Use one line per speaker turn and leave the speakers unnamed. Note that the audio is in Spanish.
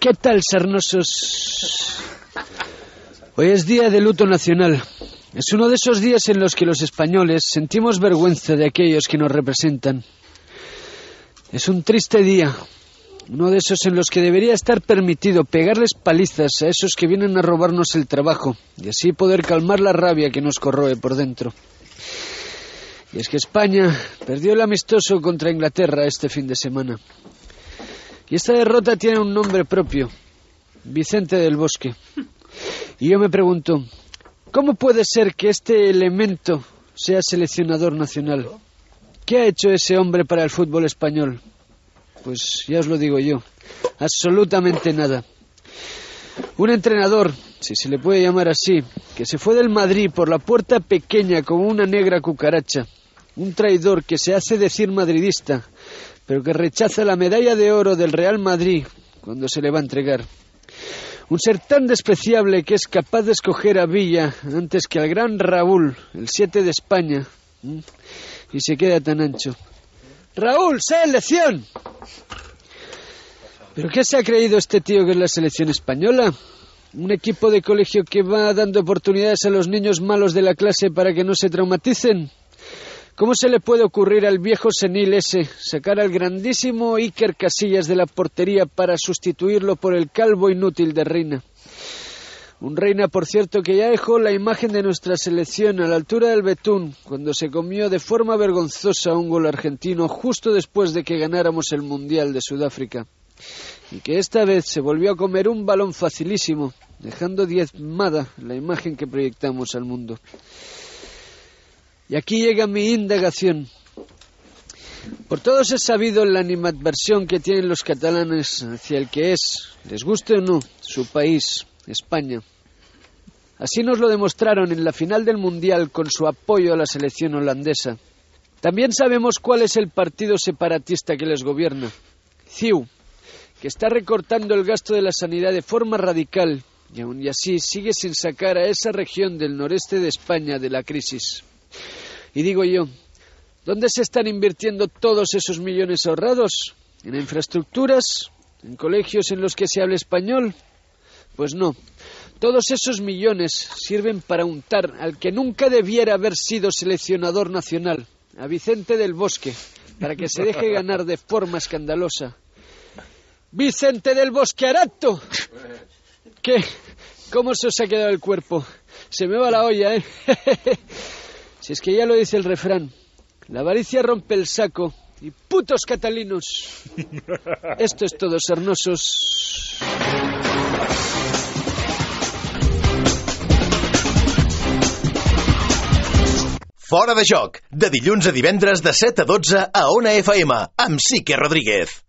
¿Qué tal, sarnosos? Hoy es día de luto nacional. Es uno de esos días en los que los españoles sentimos vergüenza de aquellos que nos representan. Es un triste día, uno de esos en los que debería estar permitido pegarles palizas a esos que vienen a robarnos el trabajo y así poder calmar la rabia que nos corroe por dentro. Y es que España perdió el amistoso contra Inglaterra este fin de semana. Y esta derrota tiene un nombre propio, Vicente del Bosque. Y yo me pregunto, ¿cómo puede ser que este elemento sea seleccionador nacional? ¿Qué ha hecho ese hombre para el fútbol español? Pues ya os lo digo yo, absolutamente nada. Un entrenador, si se le puede llamar así, que se fue del Madrid por la puerta pequeña como una negra cucaracha. Un traidor que se hace decir madridista, pero que rechaza la medalla de oro del Real Madrid cuando se le va a entregar. Un ser tan despreciable que es capaz de escoger a Villa antes que al gran Raúl, el 7 de España, y se queda tan ancho. Raúl, selección. ¿Pero qué se ha creído este tío que es la selección española? ¿Un equipo de colegio que va dando oportunidades a los niños malos de la clase para que no se traumaticen? ¿Cómo se le puede ocurrir al viejo senil ese sacar al grandísimo Iker Casillas de la portería para sustituirlo por el calvo inútil de Reina? Un Reina, por cierto, que ya dejó la imagen de nuestra selección a la altura del Betún cuando se comió de forma vergonzosa un gol argentino justo después de que ganáramos el Mundial de Sudáfrica. Y que esta vez se volvió a comer un balón facilísimo, dejando diezmada la imagen que proyectamos al mundo. Y aquí llega mi indagación. Por todos es sabido la animadversión que tienen los catalanes hacia el que es, les guste o no, su país, España. Así nos lo demostraron en la final del Mundial con su apoyo a la selección holandesa. También sabemos cuál es el partido separatista que les gobierna, CIU, que está recortando el gasto de la sanidad de forma radical y aún y así sigue sin sacar a esa región del noreste de España de la crisis. Y digo yo, ¿dónde se están invirtiendo todos esos millones ahorrados? ¿En infraestructuras? ¿En colegios en los que se habla español? Pues no. Todos esos millones sirven para untar al que nunca debiera haber sido seleccionador nacional, a Vicente del Bosque, para que se deje ganar de forma escandalosa. Vicente del Bosque Arato. ¿Qué? ¿Cómo se os ha quedado el cuerpo? Se me va la olla, ¿eh? Si es que ya lo dice el refrán, la avaricia rompe el saco y putos catalinos. Esto es todo, sarnosos.
Fora de joc, de dilluns a divendres de 7 a 12 a Ona FM, amb Sique Rodríguez.